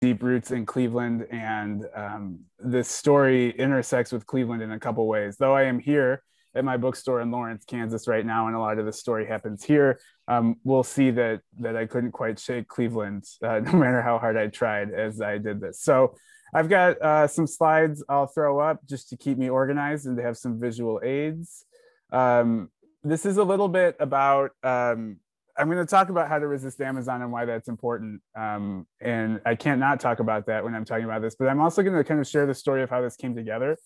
deep roots in Cleveland, and um, this story intersects with Cleveland in a couple ways. Though I am here at my bookstore in Lawrence, Kansas, right now, and a lot of the story happens here. Um, we'll see that that I couldn't quite shake Cleveland, uh, no matter how hard I tried as I did this. So I've got uh, some slides I'll throw up just to keep me organized and to have some visual aids. Um, this is a little bit about um, I'm going to talk about how to resist Amazon and why that's important. Um, and I can't not talk about that when I'm talking about this, but I'm also going to kind of share the story of how this came together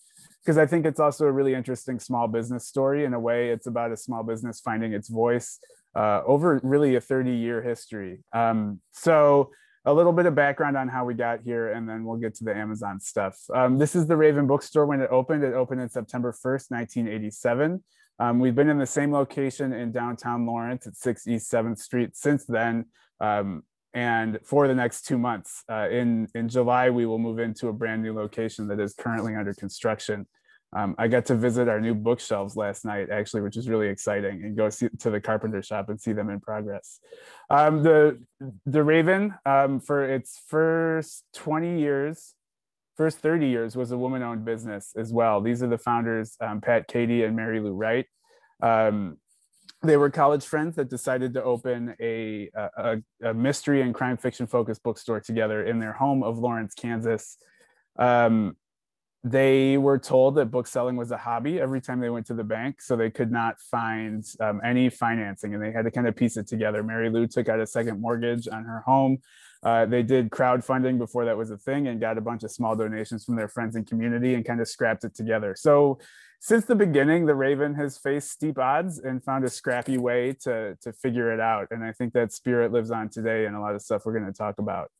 because I think it's also a really interesting small business story. In a way, it's about a small business finding its voice uh, over really a 30 year history. Um, so, a little bit of background on how we got here, and then we'll get to the Amazon stuff. Um, this is the Raven Bookstore when it opened. It opened in September 1st, 1987. Um, we've been in the same location in downtown Lawrence at 6 East 7th Street since then. Um, and for the next two months, uh, in, in July, we will move into a brand new location that is currently under construction. Um, I got to visit our new bookshelves last night, actually, which is really exciting, and go see, to the carpenter shop and see them in progress. Um, the the Raven, um, for its first 20 years, first 30 years was a woman-owned business as well. These are the founders, um, Pat Kehde and Mary Lou Wright. Um, they were college friends that decided to open a, a, a mystery and crime fiction focused bookstore together in their home of Lawrence, Kansas. Um, they were told that bookselling was a hobby every time they went to the bank, so they could not find um, any financing and they had to kind of piece it together. Mary Lou took out a second mortgage on her home uh, they did crowdfunding before that was a thing and got a bunch of small donations from their friends and community and kind of scrapped it together. So since the beginning, the Raven has faced steep odds and found a scrappy way to, to figure it out. And I think that spirit lives on today and a lot of stuff we're going to talk about.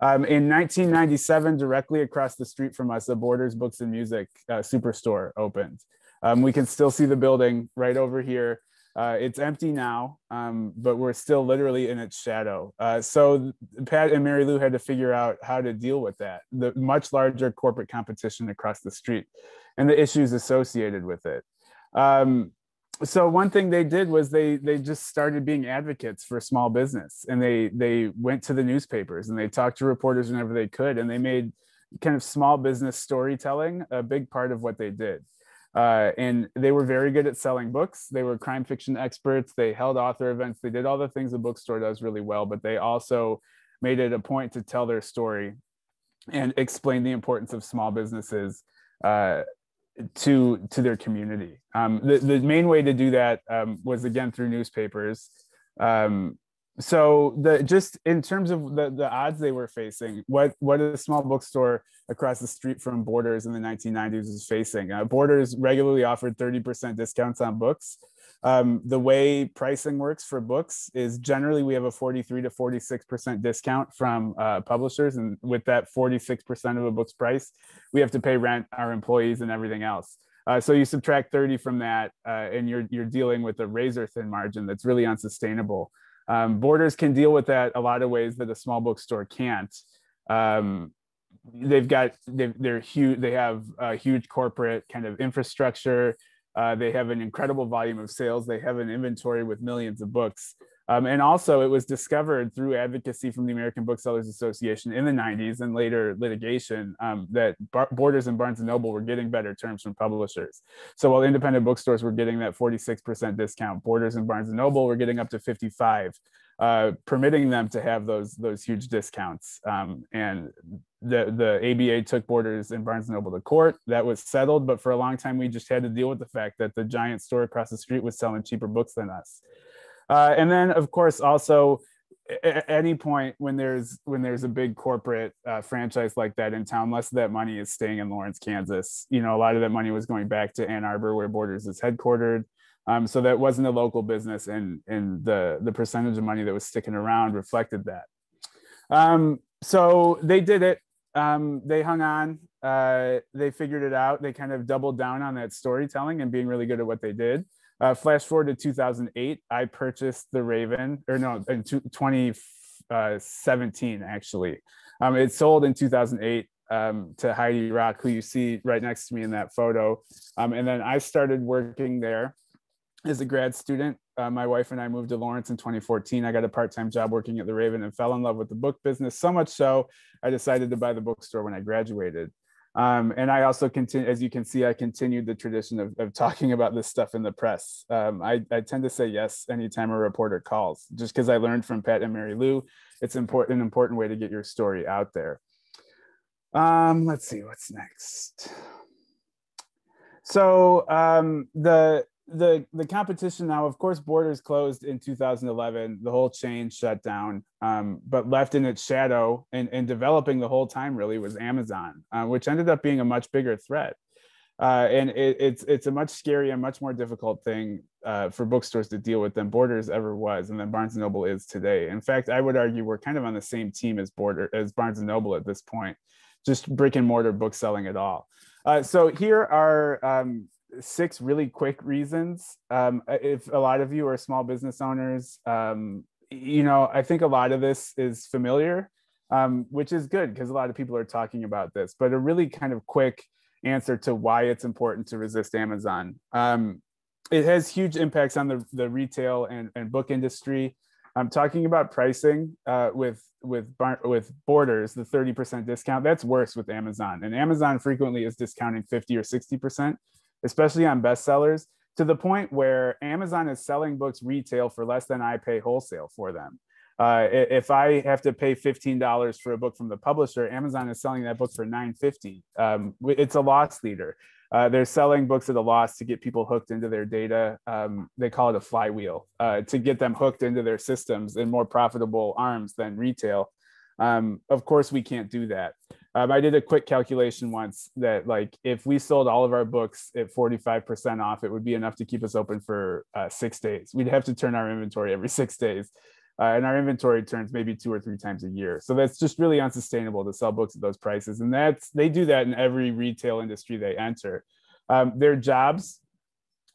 Um, in 1997, directly across the street from us, the Borders Books and Music uh, Superstore opened. Um, we can still see the building right over here. Uh, it's empty now, um, but we're still literally in its shadow. Uh, so Pat and Mary Lou had to figure out how to deal with that, the much larger corporate competition across the street and the issues associated with it. Um, so one thing they did was they they just started being advocates for small business and they they went to the newspapers and they talked to reporters whenever they could and they made kind of small business storytelling a big part of what they did. Uh, and they were very good at selling books. They were crime fiction experts. They held author events. They did all the things a bookstore does really well, but they also made it a point to tell their story and explain the importance of small businesses uh, to to their community. Um, the, the main way to do that um, was again through newspapers. Um, so the just in terms of the, the odds they were facing what what a small bookstore across the street from borders in the 1990s was facing. Uh, borders regularly offered 30% discounts on books. Um, the way pricing works for books is generally we have a 43 to 46% discount from uh, publishers and with that 46% of a book's price we have to pay rent our employees and everything else. Uh, so you subtract 30 from that uh, and you're, you're dealing with a razor thin margin that's really unsustainable um, Borders can deal with that a lot of ways that a small bookstore can't. Um, they've got they are huge. They have a huge corporate kind of infrastructure. Uh, they have an incredible volume of sales. They have an inventory with millions of books. Um, and also, it was discovered through advocacy from the American Booksellers Association in the 90s and later litigation um, that Bar- Borders and Barnes Noble were getting better terms from publishers. So while independent bookstores were getting that 46% discount, Borders and Barnes and Noble were getting up to 55, uh, permitting them to have those those huge discounts. Um, and the the ABA took Borders and Barnes Noble to court. That was settled, but for a long time we just had to deal with the fact that the giant store across the street was selling cheaper books than us. Uh, and then, of course, also at any point when there's when there's a big corporate uh, franchise like that in town, less of that money is staying in Lawrence, Kansas. You know, a lot of that money was going back to Ann Arbor, where Borders is headquartered. Um, so that wasn't a local business, and and the the percentage of money that was sticking around reflected that. Um, so they did it. Um, they hung on. Uh, they figured it out. They kind of doubled down on that storytelling and being really good at what they did. Uh, flash forward to 2008, I purchased the Raven, or no, in 2017 actually. Um, it sold in 2008 um, to Heidi Rock, who you see right next to me in that photo. Um, and then I started working there as a grad student uh, my wife and I moved to Lawrence in 2014. I got a part time job working at the Raven and fell in love with the book business so much so I decided to buy the bookstore when I graduated. Um, and I also continue, as you can see, I continued the tradition of, of talking about this stuff in the press. Um, I, I, tend to say yes anytime a reporter calls, just because I learned from Pat and Mary Lou. It's important, an important way to get your story out there. Um, let's see what's next. So um, the the the competition now, of course, borders closed in 2011. The whole chain shut down, um, but left in its shadow and, and developing the whole time really was Amazon, uh, which ended up being a much bigger threat. Uh, and it, it's it's a much scarier much more difficult thing uh, for bookstores to deal with than Borders ever was, and than Barnes and Noble is today. In fact, I would argue we're kind of on the same team as Border as Barnes and Noble at this point, just brick and mortar book selling at all. Uh, so here are um, six really quick reasons. Um, if a lot of you are small business owners, um, you know, I think a lot of this is familiar, um, which is good because a lot of people are talking about this, but a really kind of quick answer to why it's important to resist Amazon. Um, it has huge impacts on the, the retail and, and book industry. I'm talking about pricing uh, with with with Borders, the 30% discount. That's worse with Amazon, and Amazon frequently is discounting 50 or 60 percent especially on bestsellers, to the point where Amazon is selling books retail for less than I pay wholesale for them. Uh, if I have to pay $15 for a book from the publisher, Amazon is selling that book for $9.50. Um, it's a loss leader. Uh, they're selling books at a loss to get people hooked into their data. Um, they call it a flywheel uh, to get them hooked into their systems in more profitable arms than retail. Um, of course, we can't do that. Um, I did a quick calculation once that like if we sold all of our books at 45% off, it would be enough to keep us open for uh, six days. We'd have to turn our inventory every six days. Uh, and our inventory turns maybe two or three times a year. So that's just really unsustainable to sell books at those prices. And that's they do that in every retail industry they enter. Um, their jobs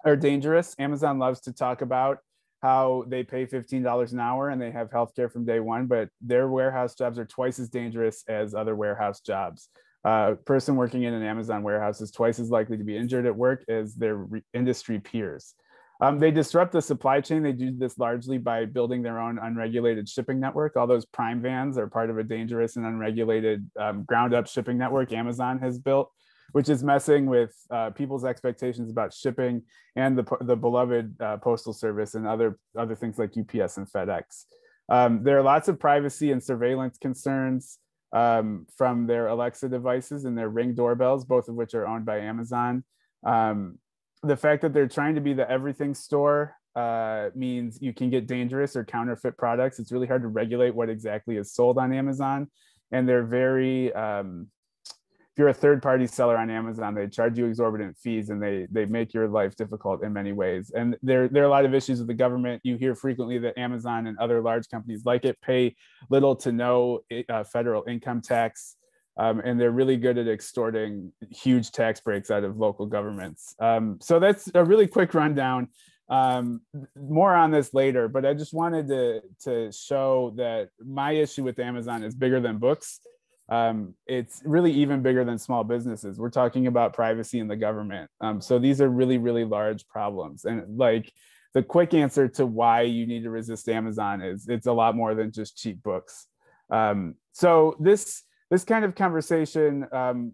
are dangerous. Amazon loves to talk about how they pay $15 an hour and they have healthcare from day one, but their warehouse jobs are twice as dangerous as other warehouse jobs. Uh, a person working in an Amazon warehouse is twice as likely to be injured at work as their re- industry peers. Um, they disrupt the supply chain. They do this largely by building their own unregulated shipping network. All those prime vans are part of a dangerous and unregulated um, ground up shipping network Amazon has built which is messing with uh, people's expectations about shipping and the, the beloved uh, postal service and other other things like UPS and FedEx. Um, there are lots of privacy and surveillance concerns um, from their Alexa devices and their Ring doorbells, both of which are owned by Amazon. Um, the fact that they're trying to be the everything store uh, means you can get dangerous or counterfeit products. It's really hard to regulate what exactly is sold on Amazon, and they're very um, if you're a third party seller on Amazon, they charge you exorbitant fees and they they make your life difficult in many ways. And there there are a lot of issues with the government. You hear frequently that Amazon and other large companies like it pay little to no uh, federal income tax. Um, and they're really good at extorting huge tax breaks out of local governments. Um, so that's a really quick rundown. Um, more on this later, but I just wanted to to show that my issue with Amazon is bigger than books um, it's really even bigger than small businesses. We're talking about privacy in the government. Um, so these are really, really large problems. And like the quick answer to why you need to resist Amazon is it's a lot more than just cheap books. Um, so this this kind of conversation, um,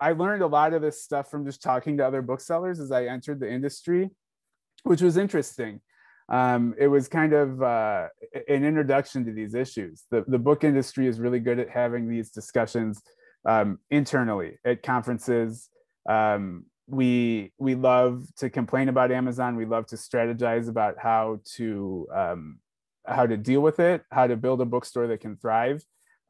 I learned a lot of this stuff from just talking to other booksellers as I entered the industry, which was interesting um, it was kind of uh, an introduction to these issues. The, the book industry is really good at having these discussions um, internally at conferences. Um, we we love to complain about Amazon. We love to strategize about how to um, how to deal with it, how to build a bookstore that can thrive,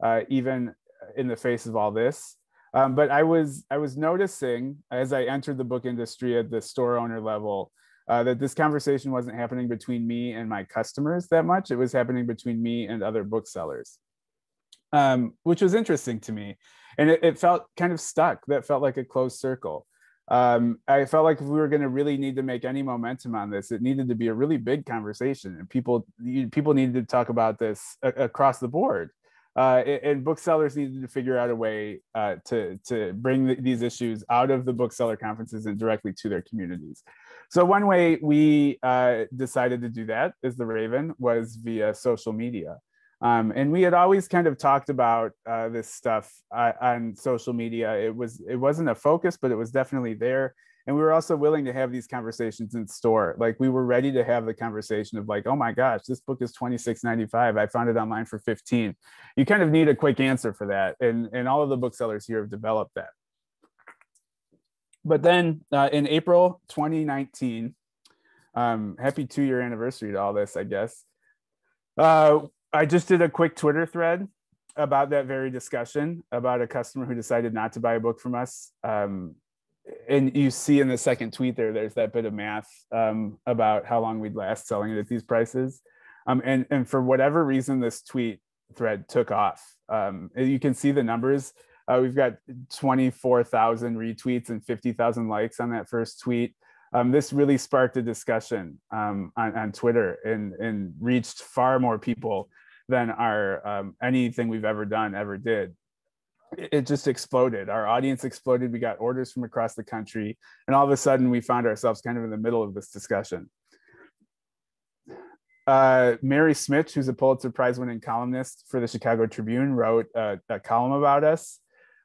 uh, even in the face of all this. Um, but I was I was noticing as I entered the book industry at the store owner level uh, that this conversation wasn't happening between me and my customers that much. It was happening between me and other booksellers, um, which was interesting to me. And it, it, felt kind of stuck. That felt like a closed circle. Um, I felt like if we were going to really need to make any momentum on this, it needed to be a really big conversation, and people people needed to talk about this a- across the board. Uh, and booksellers needed to figure out a way uh, to to bring the, these issues out of the bookseller conferences and directly to their communities. So one way we uh, decided to do that is the Raven was via social media. Um, and we had always kind of talked about uh, this stuff uh, on social media. It was it wasn't a focus, but it was definitely there. And we were also willing to have these conversations in store. Like we were ready to have the conversation of like, oh my gosh, this book is twenty six ninety five. I found it online for fifteen. You kind of need a quick answer for that, and and all of the booksellers here have developed that. But then uh, in April 2019, um, happy two year anniversary to all this, I guess. Uh, I just did a quick Twitter thread about that very discussion about a customer who decided not to buy a book from us. Um, and you see in the second tweet there, there's that bit of math um, about how long we'd last selling it at these prices. Um, and, and for whatever reason, this tweet thread took off. Um, you can see the numbers. Uh, we've got 24,000 retweets and 50,000 likes on that first tweet. Um, this really sparked a discussion um, on, on Twitter and, and reached far more people than our um, anything we've ever done ever did. It, just exploded. Our audience exploded. We got orders from across the country, and all of a sudden, we found ourselves kind of in the middle of this discussion. Uh, Mary Schmich, who's a Pulitzer Prize winning columnist for the Chicago Tribune, wrote a, a column about us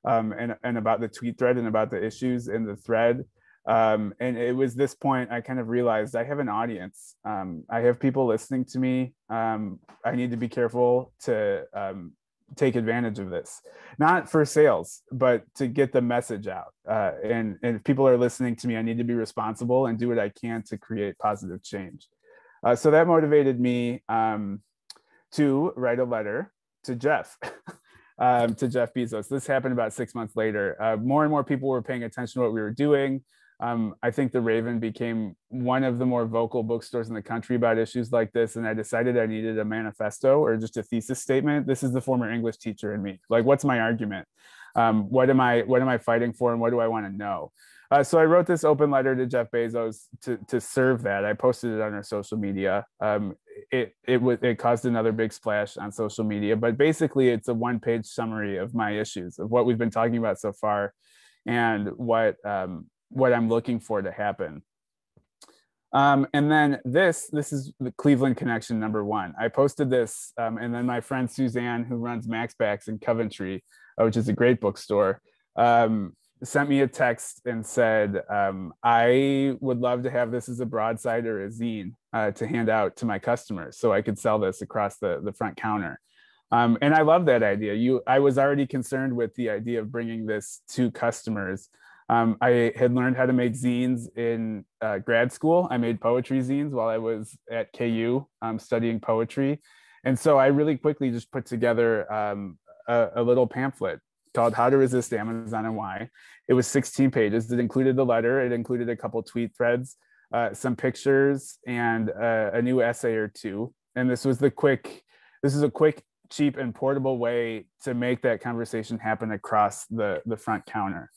um, and, and about the tweet thread and about the issues in the thread. Um, and it was this point I kind of realized I have an audience. Um, I have people listening to me. Um, I need to be careful to um, take advantage of this, not for sales, but to get the message out. Uh, and, and if people are listening to me, I need to be responsible and do what I can to create positive change. Uh, so that motivated me um, to write a letter to Jeff. um, to Jeff Bezos. This happened about six months later. Uh, more and more people were paying attention to what we were doing. Um, I think the Raven became one of the more vocal bookstores in the country about issues like this. And I decided I needed a manifesto or just a thesis statement. This is the former English teacher in me. Like, what's my argument? Um, what am I what am I fighting for and what do I want to know? Uh, so I wrote this open letter to Jeff Bezos to, to serve that. I posted it on our social media. Um, it it was it caused another big splash on social media, but basically it's a one page summary of my issues of what we've been talking about so far, and what um, what I'm looking for to happen. Um, and then this, this is the Cleveland connection number one. I posted this, um, and then my friend Suzanne, who runs Mac's Backs in Coventry, uh, which is a great bookstore, um, sent me a text and said, um, I would love to have this as a broadside or a zine uh, to hand out to my customers so I could sell this across the, the front counter. Um, and I love that idea. You, I was already concerned with the idea of bringing this to customers um, I had learned how to make zines in uh, grad school. I made poetry zines while I was at KU um, studying poetry. And so I really quickly just put together um, a, a, little pamphlet called How to Resist Amazon and Why. It was 16 pages. It included the letter, it included a couple tweet threads, uh, some pictures, and uh, a new essay or two. And this was the quick, this is a quick, cheap, and portable way to make that conversation happen across the, the front counter.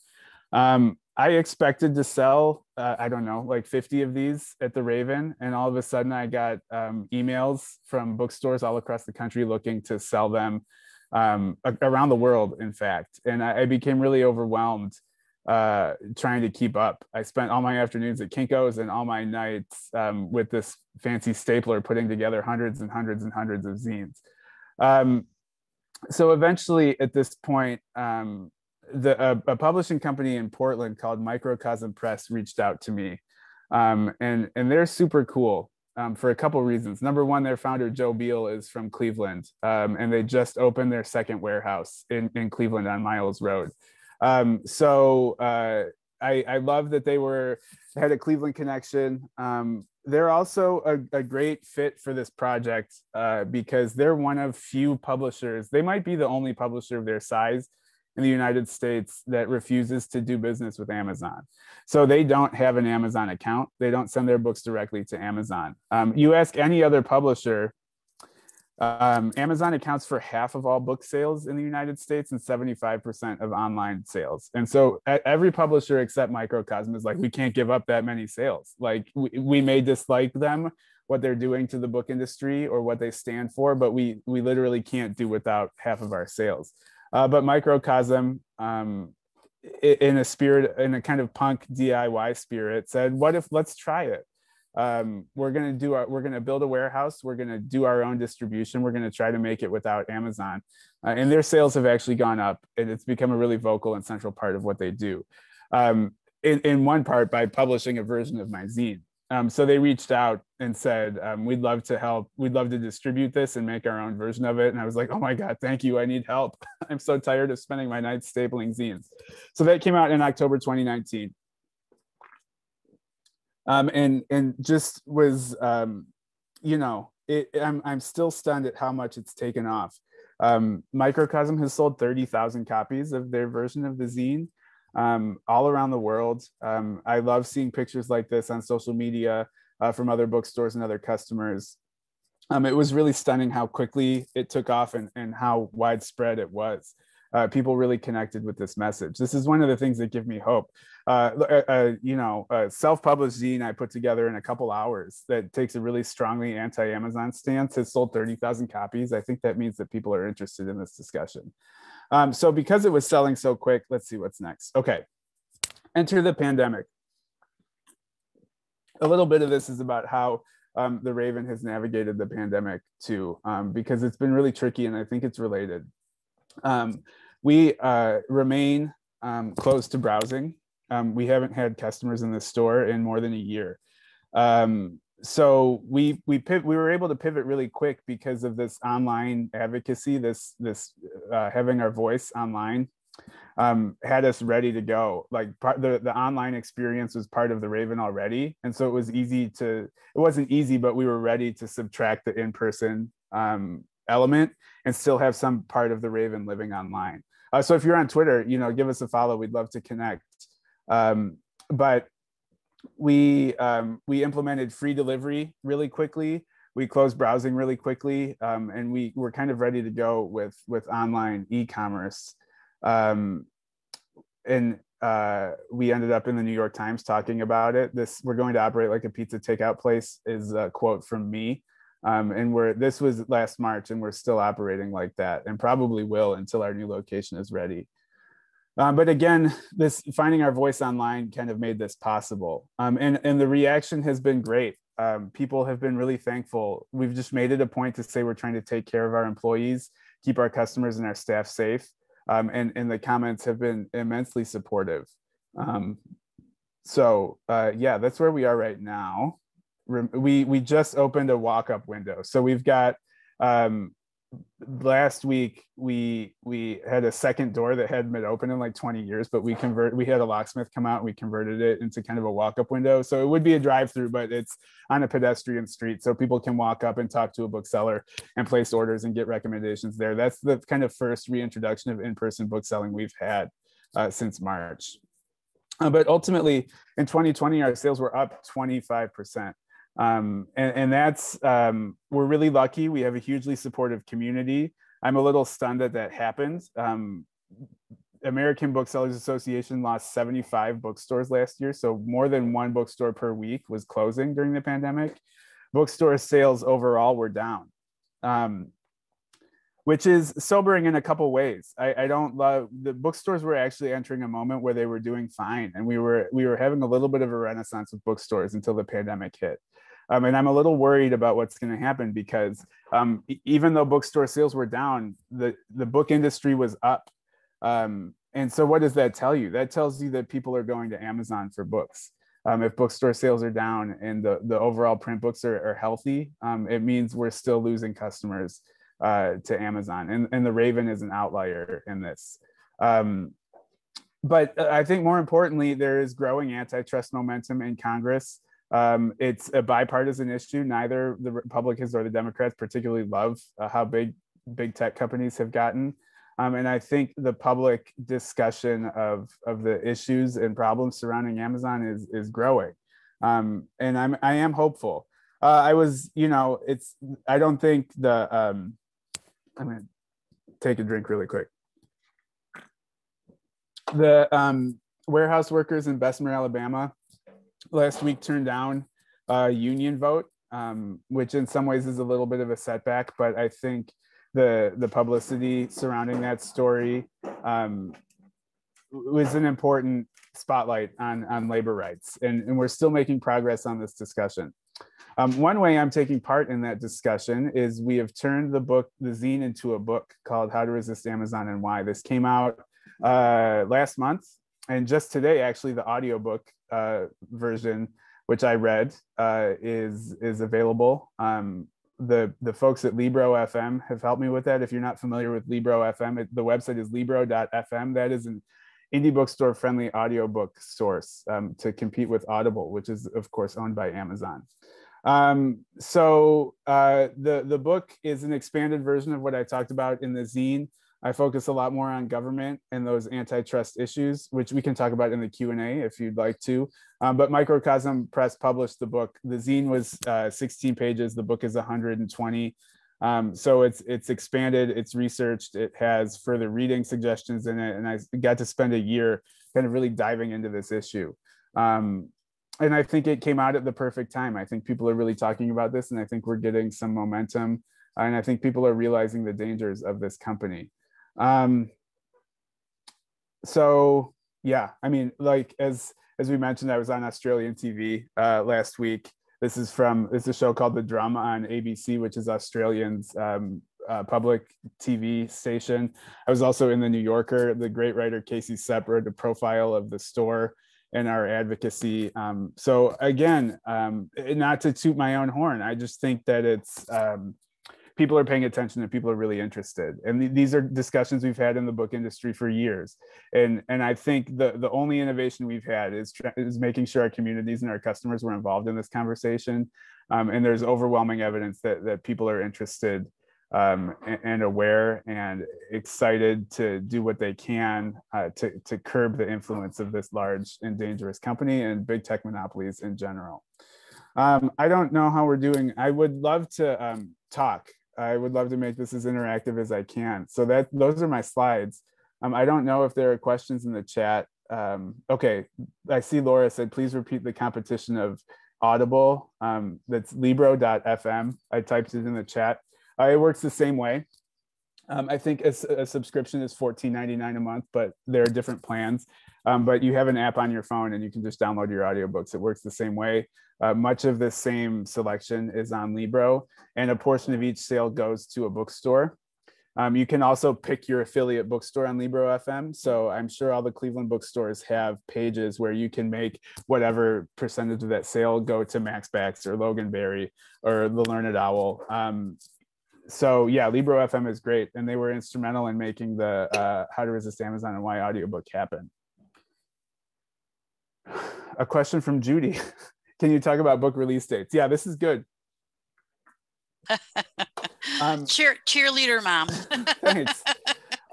Um, I expected to sell, uh, I don't know, like 50 of these at the Raven. And all of a sudden, I got um, emails from bookstores all across the country looking to sell them um, around the world, in fact. And I, I became really overwhelmed uh, trying to keep up. I spent all my afternoons at Kinko's and all my nights um, with this fancy stapler putting together hundreds and hundreds and hundreds of zines. Um, so eventually, at this point, um, the a, a, publishing company in Portland called Microcosm Press reached out to me, um, and and they're super cool um, for a couple reasons. Number one, their founder Joe Biel is from Cleveland, um, and they just opened their second warehouse in in Cleveland on Miles Road. Um, so uh, I I love that they were had a Cleveland connection. Um, they're also a, a, great fit for this project uh, because they're one of few publishers. They might be the only publisher of their size in the United States that refuses to do business with Amazon. So they don't have an Amazon account. They don't send their books directly to Amazon. Um, you ask any other publisher, um, Amazon accounts for half of all book sales in the United States and 75% of online sales. And so every publisher except Microcosm is like, we can't give up that many sales. Like we, we may dislike them, what they're doing to the book industry or what they stand for, but we, we literally can't do without half of our sales. Uh, but microcosm um, in a spirit, in a kind of punk DIY spirit, said, "What if let's try it? Um, we're gonna do our, we're gonna build a warehouse. We're gonna do our own distribution. We're gonna try to make it without Amazon." Uh, and their sales have actually gone up, and it's become a really vocal and central part of what they do. Um, in, in one part by publishing a version of my zine. Um, so they reached out and said, um, "We'd love to help. We'd love to distribute this and make our own version of it." And I was like, "Oh my god, thank you! I need help. I'm so tired of spending my nights stapling zines." So that came out in October 2019, um, and and just was, um, you know, it, I'm I'm still stunned at how much it's taken off. Um, Microcosm has sold 30,000 copies of their version of the zine um, all around the world. Um, I love seeing pictures like this on social media uh, from other bookstores and other customers. Um, it was really stunning how quickly it took off and, and how widespread it was. Uh, people really connected with this message. This is one of the things that give me hope. Uh, uh, uh you know, self-published zine I put together in a couple hours that takes a really strongly anti-Amazon stance has sold 30,000 copies. I think that means that people are interested in this discussion. Um, so because it was selling so quick, let's see what's next. Okay, enter the pandemic. A little bit of this is about how um, the Raven has navigated the pandemic too, um, because it's been really tricky and I think it's related. Um, we uh, remain um, closed to browsing. Um, we haven't had customers in the store in more than a year. Um, so we we we were able to pivot really quick because of this online advocacy this this uh, having our voice online um, had us ready to go. Like part, the, the online experience was part of the raven already. And so it was easy to it wasn't easy but we were ready to subtract the in-person um, element and still have some part of the raven living online. Uh, so if you're on twitter you know give us a follow. We'd love to connect um, but we um, we implemented free delivery really quickly. We closed browsing really quickly, um, and we were kind of ready to go with with online e-commerce. Um, and uh, we ended up in the New York Times talking about it. This we're going to operate like a pizza takeout place is a quote from me. Um, and we're this was last March, and we're still operating like that, and probably will until our new location is ready. Um, but again, this finding our voice online kind of made this possible. Um, and, and the reaction has been great. Um, people have been really thankful. We've just made it a point to say we're trying to take care of our employees, keep our customers and our staff safe. Um, and, and the comments have been immensely supportive. Um, so uh, yeah, that's where we are right now. We, we just opened a walk-up window. So we've got um, last week we we had a second door that hadn't been open in like 20 years but we convert we had a locksmith come out and we converted it into kind of a walk-up window. So it would be a drive-through but it's on a pedestrian street so people can walk up and talk to a bookseller and place orders and get recommendations there. That's the kind of first reintroduction of in-person bookselling we've had uh, since march. Uh, but ultimately in 2020 our sales were up 25 percent um, and, and that's um, we're really lucky we have a hugely supportive community i'm a little stunned that that happened um, american booksellers association lost 75 bookstores last year so more than one bookstore per week was closing during the pandemic bookstore sales overall were down um, which is sobering in a couple ways. I, I, don't love the bookstores were actually entering a moment where they were doing fine, and we were we were having a little bit of a renaissance with bookstores until the pandemic hit. Um, and I'm a little worried about what's going to happen because um, even though bookstore sales were down, the, the book industry was up. Um, and so, what does that tell you? That tells you that people are going to Amazon for books. Um, if bookstore sales are down and the, the overall print books are, are healthy, um, it means we're still losing customers uh, to Amazon. And, and the Raven is an outlier in this. Um, but I think more importantly, there is growing antitrust momentum in Congress. Um, it's a bipartisan issue. Neither the Republicans or the Democrats particularly love uh, how big big tech companies have gotten. Um, and I think the public discussion of, of the issues and problems surrounding Amazon is, is growing. Um, and I'm, I am hopeful. Uh, I was, you know, it's, I don't think the, um, I'm going to take a drink really quick. The um, warehouse workers in Bessemer, Alabama, last week turned down a union vote, um, which in some ways is a little bit of a setback, but I think the the publicity surrounding that story um, was an important spotlight on, on labor rights. And, and we're still making progress on this discussion. Um, one way I'm taking part in that discussion is we have turned the book, the zine, into a book called How to Resist Amazon and Why. This came out uh, last month. And just today, actually, the audiobook uh, version, which I read, uh, is, is available. Um, the, the folks at Libro FM have helped me with that. If you're not familiar with Libro FM, it, the website is libro.fm. That is an indie bookstore friendly audiobook source um, to compete with Audible, which is, of course, owned by Amazon. Um, so uh, the, the book is an expanded version of what I talked about in the zine. I focus a lot more on government and those antitrust issues, which we can talk about in the Q&A if you'd like to. Um, but Microcosm Press published the book. The zine was uh, 16 pages. The book is 120. Um, so it's it's expanded, it's researched, it has further reading suggestions in it, and I got to spend a year kind of really diving into this issue. Um, and I think it came out at the perfect time. I think people are really talking about this, and I think we're getting some momentum, and I think people are realizing the dangers of this company. Um, so yeah, I mean, like as as we mentioned, I was on Australian TV uh, last week. This is from this is a show called The Drum on ABC, which is Australian's um, uh, public TV station. I was also in the New Yorker. The great writer Casey Cep wrote a profile of the store and our advocacy. Um, so again, um, not to toot my own horn, I just think that it's um, people are paying attention and people are really interested. And th- these are discussions we've had in the book industry for years. And and I think the the only innovation we've had is is making sure our communities and our customers were involved in this conversation. Um, and there's overwhelming evidence that that people are interested um, and, and, aware and excited to do what they can uh, to, to curb the influence of this large and dangerous company and big tech monopolies in general. Um, I don't know how we're doing. I would love to um, talk. I would love to make this as interactive as I can. So that those are my slides. Um, I don't know if there are questions in the chat. Um, okay, I see Laura said, please repeat the competition of Audible. Um, that's Libro.fm. I typed it in the chat. Uh, it works the same way. Um, I think a, a subscription is $14.99 a month, but there are different plans. Um, but you have an app on your phone and you can just download your audiobooks. It works the same way. Uh, much of the same selection is on Libro, and a portion of each sale goes to a bookstore. Um, you can also pick your affiliate bookstore on Libro FM. So I'm sure all the Cleveland bookstores have pages where you can make whatever percentage of that sale go to Mac's Backs or Loganberry or the Learned Owl. Um, so yeah, Libro FM is great, and they were instrumental in making the uh, How to Resist Amazon and Why audiobook happen. A question from Judy. Can you talk about book release dates? Yeah, this is good. Um, Cheer, cheerleader mom. thanks.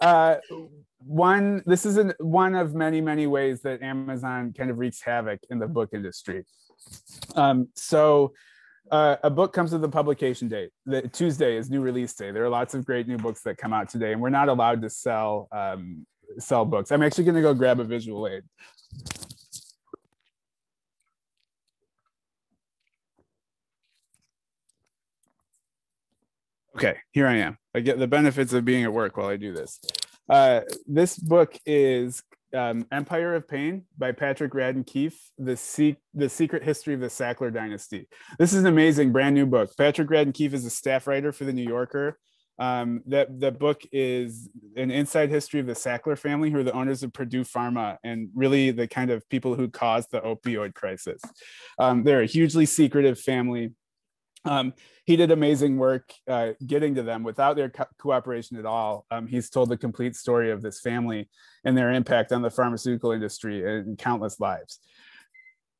Uh, one, this is an, one of many, many ways that Amazon kind of wreaks havoc in the book industry. Um, so uh, a book comes with a publication date. The Tuesday is new release day. There are lots of great new books that come out today, and we're not allowed to sell um, sell books. I'm actually going to go grab a visual aid. Okay, here I am. I get the benefits of being at work while I do this. Uh, this book is um, Empire of Pain by Patrick Radden Keefe, the, Se- the Secret History of the Sackler Dynasty. This is an amazing brand new book. Patrick Radden Keefe is a staff writer for the New Yorker. Um, that the book is an inside history of the Sackler family, who are the owners of Purdue Pharma and really the kind of people who caused the opioid crisis. Um, they're a hugely secretive family um, he did amazing work uh, getting to them without their co- cooperation at all. Um, he's told the complete story of this family and their impact on the pharmaceutical industry and countless lives.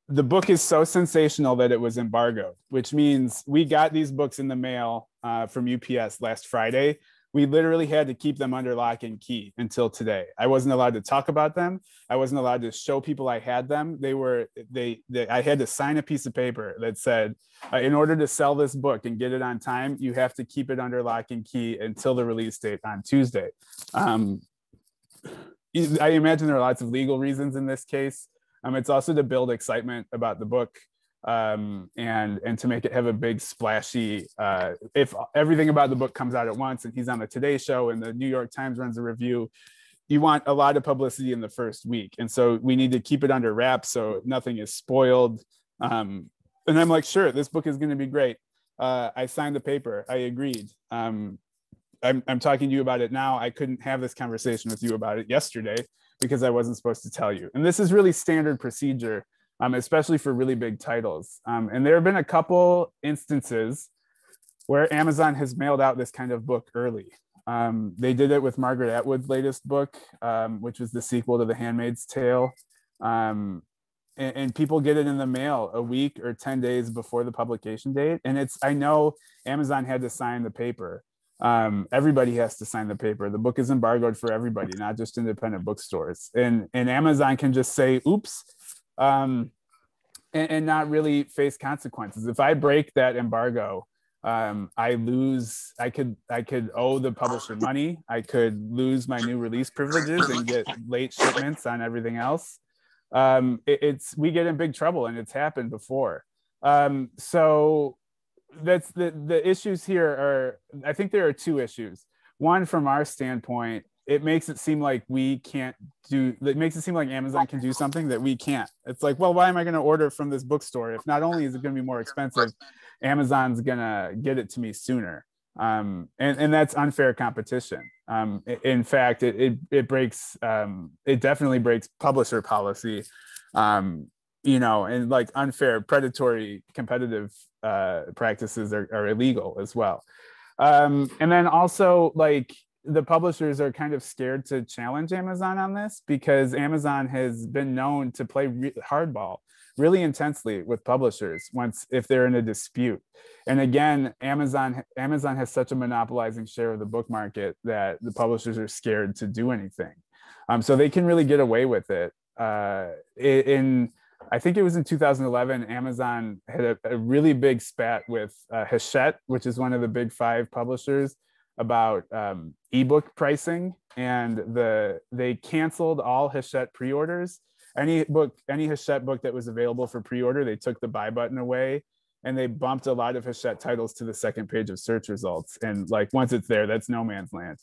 The book is so sensational that it was embargoed, which means we got these books in the mail uh, from UPS last Friday we literally had to keep them under lock and key until today. I wasn't allowed to talk about them. I wasn't allowed to show people I had them. They were they, they I had to sign a piece of paper that said, uh, in order to sell this book and get it on time, you have to keep it under lock and key until the release date on Tuesday. Um, I imagine there are lots of legal reasons in this case. Um, it's also to build excitement about the book um, and and to make it have a big splashy. Uh, if everything about the book comes out at once, and he's on the Today Show, and the New York Times runs a review, you want a lot of publicity in the first week, and so we need to keep it under wraps so nothing is spoiled. Um, and I'm like, sure, this book is going to be great. Uh, I signed the paper. I agreed. Um, I'm, I'm talking to you about it now. I couldn't have this conversation with you about it yesterday because I wasn't supposed to tell you. And this is really standard procedure, um, especially for really big titles. Um, and there have been a couple instances where Amazon has mailed out this kind of book early. Um, they did it with Margaret Atwood's latest book, um, which was the sequel to The Handmaid's Tale. Um, and, and, people get it in the mail a week or 10 days before the publication date. And it's, I know Amazon had to sign the paper. Um, everybody has to sign the paper. The book is embargoed for everybody, not just independent bookstores. And, and Amazon can just say, oops, um, and, and not really face consequences. If I break that embargo, um, I lose, I could, I could owe the publisher money. I could lose my new release privileges and get late shipments on everything else. Um, it, it's, we get in big trouble and it's happened before. Um, so that's the, the issues here are, I think there are two issues. One, from our standpoint, it makes it seem like we can't do it makes it seem like amazon can do something that we can't it's like well why am i going to order from this bookstore if not only is it going to be more expensive Amazon's gonna get it to me sooner. Um, and, and that's unfair competition. Um, in fact, it, it, it breaks, um, it definitely breaks publisher policy, um, you know, and like unfair predatory competitive uh, practices are, are illegal as well. Um, and then also like the publishers are kind of scared to challenge Amazon on this because Amazon has been known to play re- hardball really intensely with publishers once if they're in a dispute. And again, Amazon Amazon has such a monopolizing share of the book market that the publishers are scared to do anything. Um, so they can really get away with it. Uh, in I think it was in 2011, Amazon had a, a really big spat with uh, Hachette, which is one of the big five publishers, about um, ebook pricing, and the they canceled all Hachette pre-orders any book, any Hachette book that was available for pre-order, they took the buy button away and they bumped a lot of Hachette titles to the second page of search results. And like once it's there, that's no man's land.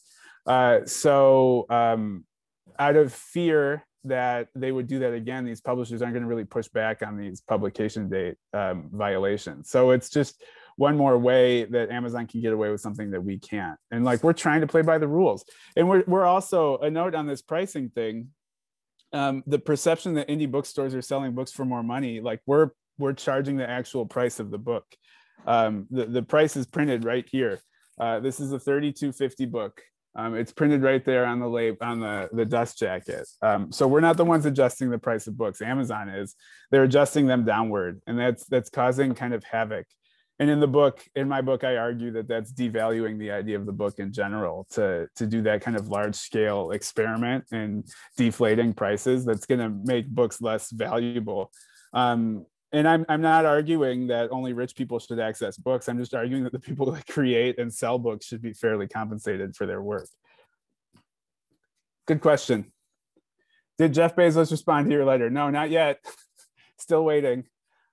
Uh, so um, out of fear that they would do that again, these publishers aren't going to really push back on these publication date um, violations. So it's just one more way that Amazon can get away with something that we can't. And like we're trying to play by the rules. And we're, we're also a note on this pricing thing um, the perception that indie bookstores are selling books for more money, like we're we're charging the actual price of the book. Um, the the price is printed right here. Uh, this is a 3250 book. Um, it's printed right there on the lab on the the dust jacket. Um, so we're not the ones adjusting the price of books. Amazon is. They're adjusting them downward, and that's that's causing kind of havoc and in the book in my book i argue that that's devaluing the idea of the book in general to to do that kind of large scale experiment and deflating prices that's going to make books less valuable. Um, and I'm, I'm not arguing that only rich people should access books. I'm just arguing that the people that create and sell books should be fairly compensated for their work. Good question. Did jeff bezos respond to your letter? No not yet. Still waiting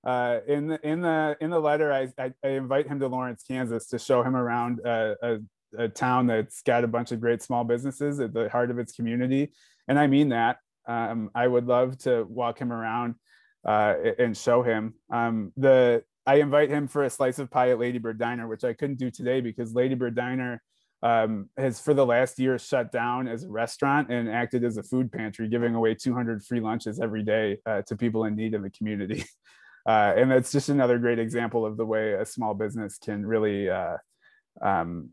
uh, in the in the in the letter, I, I, I, invite him to Lawrence, Kansas, to show him around a, a, a, town that's got a bunch of great small businesses at the heart of its community, and I mean that. Um, I would love to walk him around uh, and show him. Um, the I invite him for a slice of pie at Ladybird Diner, which I couldn't do today because Ladybird Diner um, has for the last year shut down as a restaurant and acted as a food pantry, giving away 200 free lunches every day uh, to people in need in the community. Uh, and that's just another great example of the way a small business can really uh, um,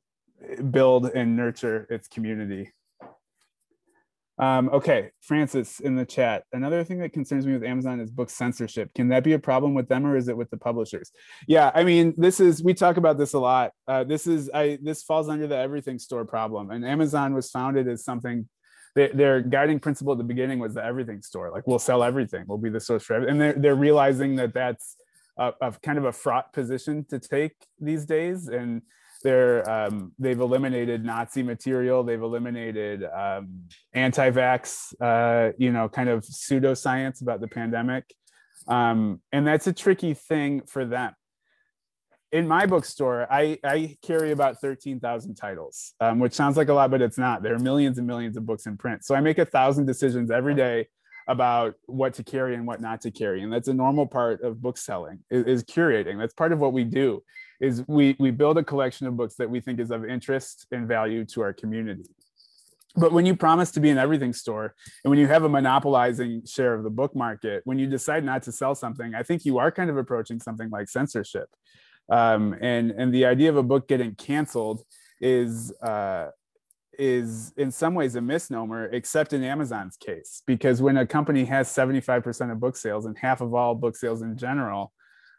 build and nurture its community. Um, okay, Francis in the chat. Another thing that concerns me with Amazon is book censorship. Can that be a problem with them or is it with the publishers? Yeah, I mean, this is, we talk about this a lot. Uh, this is, I, this falls under the everything store problem. And Amazon was founded as something they, their guiding principle at the beginning was the everything store. Like we'll sell everything. We'll be the source for everything. And they're, they're realizing that that's a, a kind of a fraught position to take these days. And they're um, they've eliminated Nazi material. They've eliminated um, anti-vax, uh, you know, kind of pseudoscience about the pandemic. Um, and that's a tricky thing for them in my bookstore, I, I carry about 13,000 titles, um, which sounds like a lot, but it's not. There are millions and millions of books in print. So I make a thousand decisions every day about what to carry and what not to carry. And that's a normal part of book selling is, is curating. That's part of what we do is we, we build a collection of books that we think is of interest and value to our community. But when you promise to be an everything store and when you have a monopolizing share of the book market, when you decide not to sell something, I think you are kind of approaching something like censorship. Um, and, and the idea of a book getting canceled is uh, is in some ways a misnomer, except in Amazon's case, because when a company has 75% of book sales and half of all book sales in general,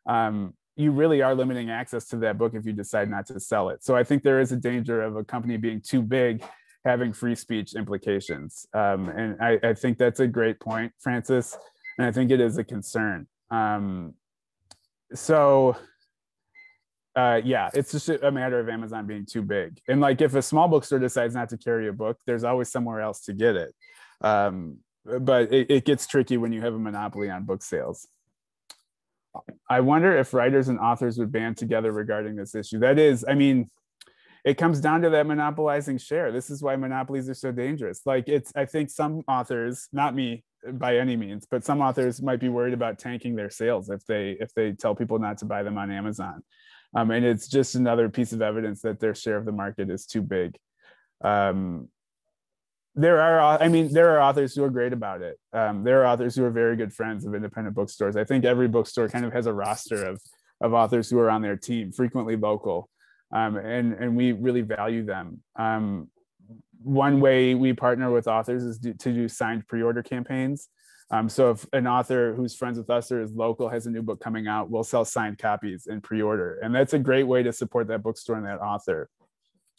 um, you really are limiting access to that book if you decide not to sell it. So I think there is a danger of a company being too big, having free speech implications. Um, and I, I, think that's a great point, Francis. And I think it is a concern. Um, so uh, yeah, it's just a matter of Amazon being too big. And like if a small bookstore decides not to carry a book, there's always somewhere else to get it. Um, but it, it gets tricky when you have a monopoly on book sales. I wonder if writers and authors would band together regarding this issue. That is, I mean, it comes down to that monopolizing share. This is why monopolies are so dangerous. Like it's, I think some authors, not me by any means, but some authors might be worried about tanking their sales if they if they tell people not to buy them on Amazon. Um, and it's just another piece of evidence that their share of the market is too big. Um, there are, I mean, there are authors who are great about it. Um, there are authors who are very good friends of independent bookstores. I think every bookstore kind of has a roster of, of authors who are on their team, frequently local, um, and, and we really value them. Um, one way we partner with authors is to do signed pre-order campaigns. Um, so if an author who's friends with us or is local has a new book coming out, we'll sell signed copies and pre-order, and that's a great way to support that bookstore and that author,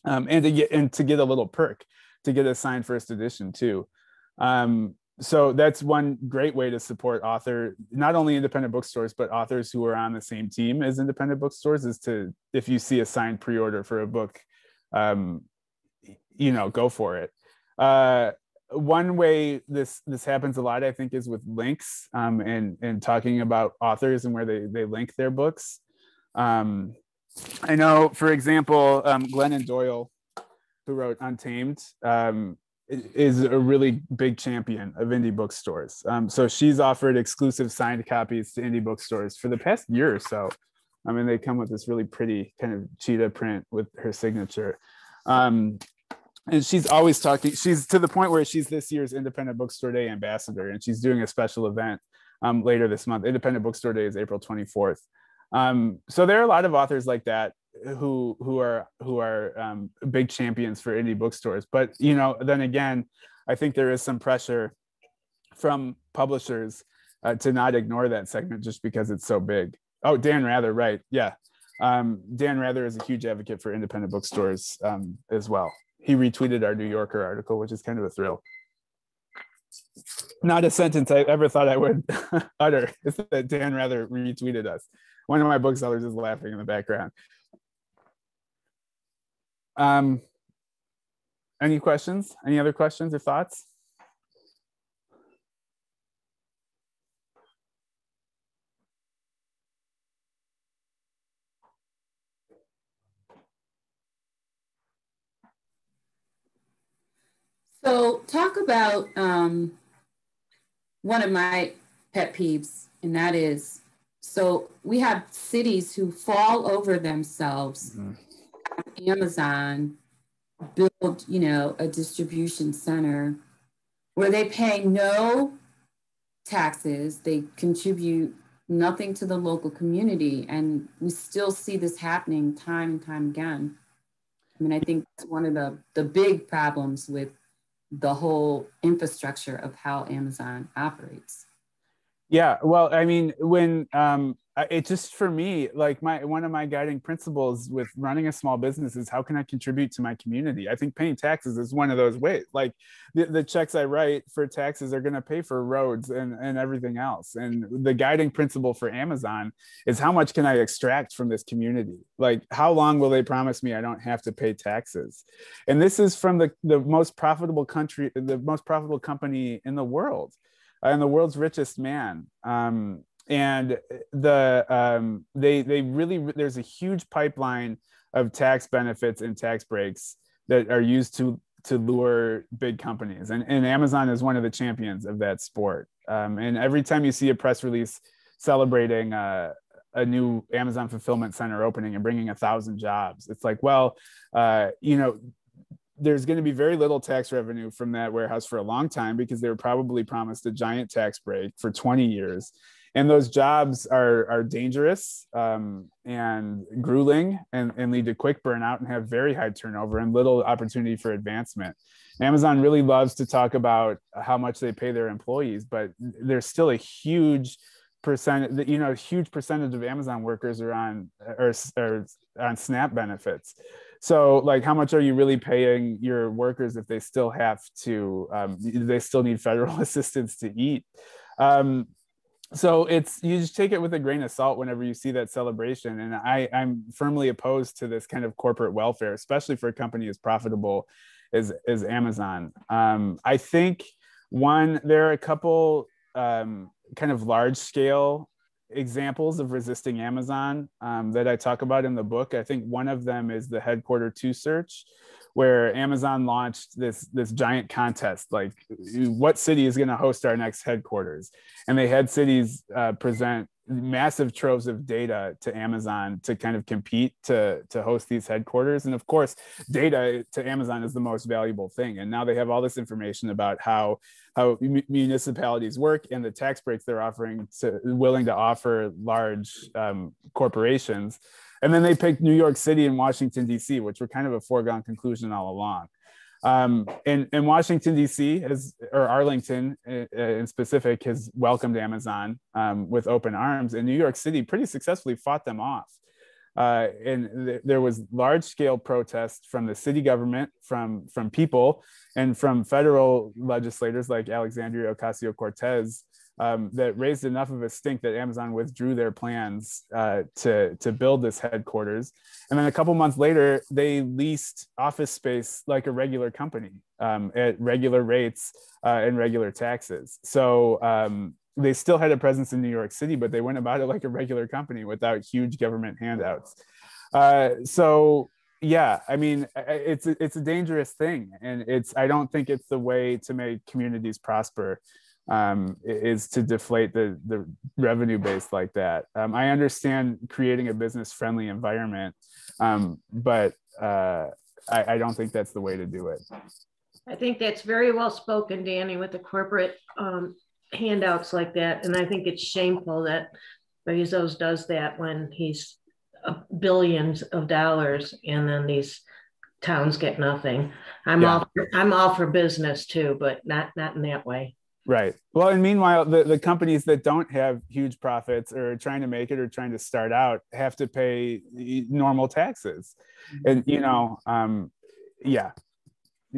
um, and to get and to get a little perk to get a signed first edition too. Um, so that's one great way to support author, not only independent bookstores, but authors who are on the same team as independent bookstores. Is to if you see a signed pre-order for a book, um, you know, go for it. Uh, one way this this happens a lot, I think, is with links um, and and talking about authors and where they they link their books. Um, I know, for example, um, Glennon Doyle, who wrote Untamed, um, is a really big champion of indie bookstores. Um, so she's offered exclusive signed copies to indie bookstores for the past year or so. I mean, they come with this really pretty kind of cheetah print with her signature. Um, and she's always talking she's to the point where she's this year's independent bookstore day ambassador and she's doing a special event um, later this month. Independent bookstore day is april 24th um, so there are a lot of authors like that who who are who are um, big champions for indie bookstores. But you know then again i think there is some pressure from publishers uh, to not ignore that segment just because it's so big. Oh dan rather right yeah. Um, dan rather is a huge advocate for independent bookstores um, as well he retweeted our New Yorker article, which is kind of a thrill. Not a sentence I ever thought I would utter is that Dan Rather retweeted us. One of my booksellers is laughing in the background. Um, any questions? Any other questions or thoughts? So, talk about um, one of my pet peeves, and that is so we have cities who fall over themselves. Mm-hmm. Amazon build, you know, a distribution center where they pay no taxes, they contribute nothing to the local community, and we still see this happening time and time again. I mean, I think it's one of the, the big problems with the whole infrastructure of how Amazon operates. Yeah, well, I mean, when um, it just for me like my one of my guiding principles with running a small business is how can i contribute to my community? I think paying taxes is one of those ways. Like the, the checks i write for taxes are going to pay for roads and, and everything else. And the guiding principle for amazon is how much can i extract from this community? Like how long will they promise me i don't have to pay taxes? And this is from the, the most profitable country the most profitable company in the world and the world's richest man. Um, and the um, they they really there's a huge pipeline of tax benefits and tax breaks that are used to to lure big companies. And, and amazon is one of the champions of that sport. Um, and every time you see a press release celebrating uh, a new amazon fulfillment center opening and bringing a thousand jobs it's like well uh, you know there's going to be very little tax revenue from that warehouse for a long time because they were probably promised a giant tax break for 20 years and those jobs are are dangerous um, and grueling and, and lead to quick burnout and have very high turnover and little opportunity for advancement. Amazon really loves to talk about how much they pay their employees but there's still a huge percent you know a huge percentage of amazon workers are on or, on snap benefits. So like how much are you really paying your workers if they still have to um, they still need federal assistance to eat? Um, so it's you just take it with a grain of salt whenever you see that celebration and i i'm firmly opposed to this kind of corporate welfare especially for a company as profitable as as amazon. Um, i think one there are a couple um, kind of large scale examples of resisting amazon um, that i talk about in the book. I think one of them is the headquarter two search where Amazon launched this this giant contest, like what city is going to host our next headquarters, and they had cities uh, present massive troves of data to Amazon to kind of compete to to host these headquarters. And of course, data to Amazon is the most valuable thing. And now they have all this information about how how municipalities work and the tax breaks they're offering to willing to offer large um, corporations and then they picked New York City and Washington, D.C., which were kind of a foregone conclusion all along. Um, and, and Washington, D.C., has, or Arlington uh, uh, in specific, has welcomed Amazon um, with open arms. And New York City pretty successfully fought them off. Uh, and th- there was large scale protests from the city government, from, from people, and from federal legislators like Alexandria Ocasio Cortez um, that raised enough of a stink that Amazon withdrew their plans uh, to to build this headquarters. And then a couple months later, they leased office space like a regular company um, at regular rates uh, and regular taxes. So um, they still had a presence in New York City, but they went about it like a regular company without huge government handouts. Uh, so yeah i mean it's it's a dangerous thing and it's i don't think it's the way to make communities prosper um, is to deflate the, the revenue base like that. Um, I understand creating a business friendly environment, um, but uh, I, I, don't think that's the way to do it. I think that's very well spoken, Danny, with the corporate um, handouts like that. And I think it's shameful that Bezos does that when he's uh, billions of dollars and then these towns get nothing. I'm yeah. all for, I'm all for business too, but not not in that way. Right. Well, and meanwhile, the, the companies that don't have huge profits or trying to make it or trying to start out have to pay normal taxes. And, you know, um, yeah.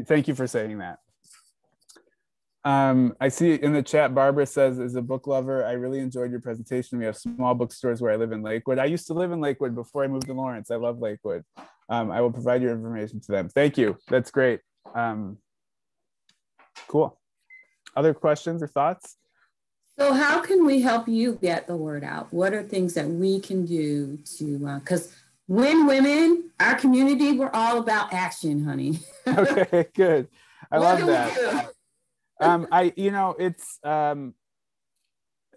Thank you for saying that. Um, I see in the chat, Barbara says, as a book lover, I really enjoyed your presentation. We have small bookstores where I live in Lakewood. I used to live in Lakewood before I moved to Lawrence. I love Lakewood. Um, I will provide your information to them. Thank you. That's great. Um, cool other questions or thoughts? So, how can we help you get the word out? What are things that we can do to, because uh, when women, our community, we're all about action, honey. okay, good. I what love that. um, I, you know, it's, um,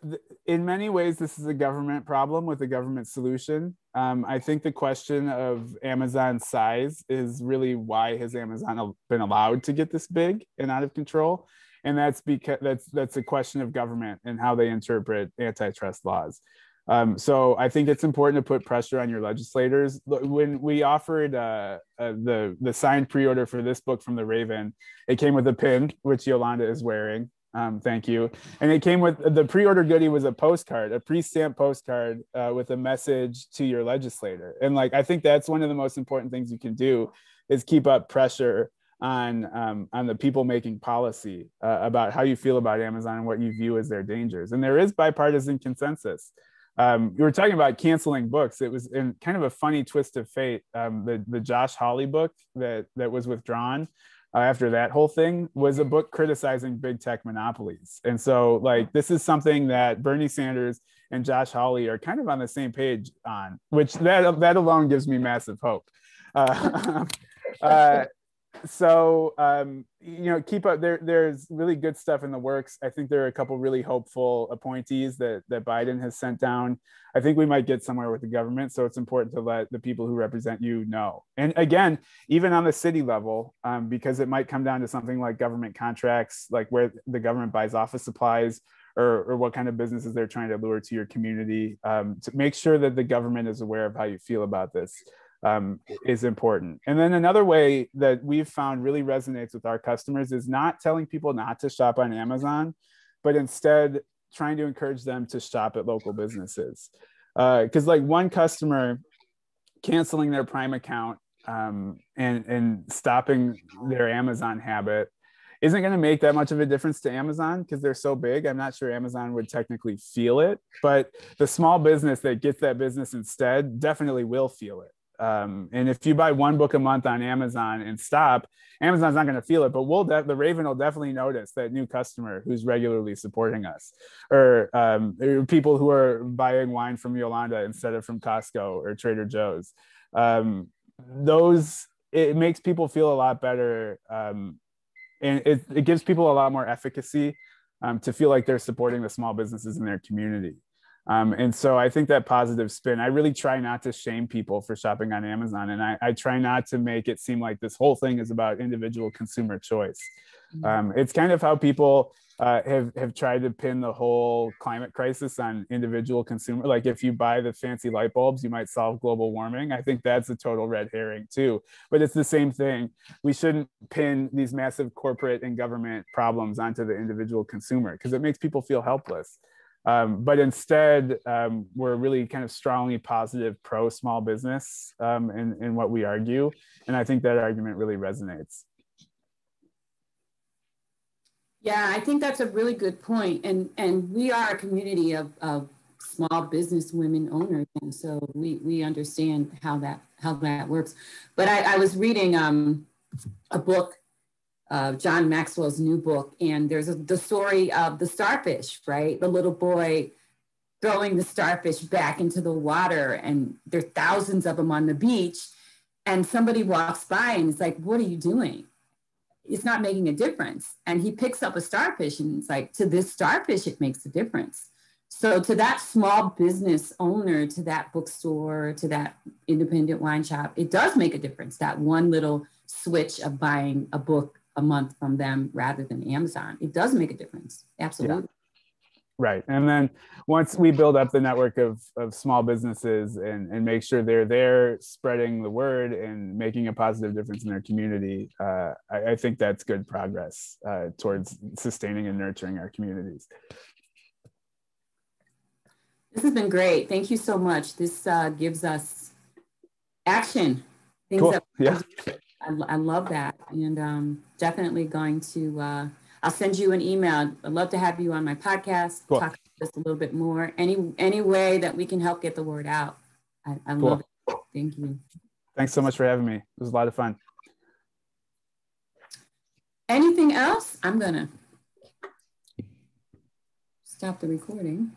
th- in many ways, this is a government problem with a government solution. Um, I think the question of Amazon's size is really why has Amazon been allowed to get this big and out of control? And that's because that's that's a question of government and how they interpret antitrust laws. Um, so I think it's important to put pressure on your legislators. When we offered uh, uh, the the signed pre-order for this book from the Raven, it came with a pin, which Yolanda is wearing. Um, thank you. And it came with the pre-order goodie was a postcard, a pre-stamped postcard uh, with a message to your legislator. And like I think that's one of the most important things you can do is keep up pressure on um, on the people making policy uh, about how you feel about Amazon and what you view as their dangers. And there is bipartisan consensus. Um, we were talking about canceling books. It was in kind of a funny twist of fate. Um, the the Josh Hawley book that that was withdrawn uh, after that whole thing was a book criticizing big tech monopolies. And so, like, this is something that Bernie Sanders and Josh Hawley are kind of on the same page on, which that that alone gives me massive hope. Uh, uh, so um, you know keep up there there's really good stuff in the works. I think there are a couple really hopeful appointees that that biden has sent down. I think we might get somewhere with the government so it's important to let the people who represent you know. And again even on the city level um, because it might come down to something like government contracts like where the government buys office supplies or, or what kind of businesses they're trying to lure to your community um, to make sure that the government is aware of how you feel about this um, is important. And then another way that we've found really resonates with our customers is not telling people not to shop on Amazon, but instead trying to encourage them to shop at local businesses. Because, uh, like, one customer canceling their Prime account um, and, and stopping their Amazon habit isn't going to make that much of a difference to Amazon because they're so big. I'm not sure Amazon would technically feel it, but the small business that gets that business instead definitely will feel it. Um, and if you buy one book a month on Amazon and stop, Amazon's not going to feel it, but we'll de- the Raven will definitely notice that new customer who's regularly supporting us, or, um, or people who are buying wine from Yolanda instead of from Costco or Trader Joe's. Um, those it makes people feel a lot better, um, and it, it gives people a lot more efficacy um, to feel like they're supporting the small businesses in their community. Um, and so I think that positive spin, I really try not to shame people for shopping on Amazon. And I, I try not to make it seem like this whole thing is about individual consumer choice. Mm-hmm. Um, it's kind of how people uh, have, have tried to pin the whole climate crisis on individual consumer. Like if you buy the fancy light bulbs, you might solve global warming. I think that's a total red herring too. But it's the same thing. We shouldn't pin these massive corporate and government problems onto the individual consumer because it makes people feel helpless. Um, but instead, um, we're really kind of strongly positive pro small business um, in, in what we argue. And I think that argument really resonates. Yeah, I think that's a really good point. And, and we are a community of, of small business women owners. And so we, we understand how that, how that works. But I, I was reading um, a book uh, John Maxwell's new book, and there's a, the story of the starfish, right? The little boy throwing the starfish back into the water, and there are thousands of them on the beach. And somebody walks by and it's like, What are you doing? It's not making a difference. And he picks up a starfish and it's like, To this starfish, it makes a difference. So, to that small business owner, to that bookstore, to that independent wine shop, it does make a difference. That one little switch of buying a book a month from them rather than Amazon. It does make a difference. Absolutely. Yeah. Right. And then once we build up the network of, of small businesses and, and make sure they're there spreading the word and making a positive difference in their community, uh, I, I, think that's good progress uh, towards sustaining and nurturing our communities. This has been great. Thank you so much. This uh, gives us action. Things cool. that yeah. I, I love that. And um, definitely going to, uh, I'll send you an email. I'd love to have you on my podcast, cool. talk just a little bit more. Any, any way that we can help get the word out. I, I cool. love it. Thank you. Thanks so much for having me. It was a lot of fun. Anything else? I'm going to stop the recording.